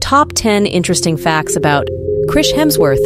Top 10 interesting facts about Chris Hemsworth.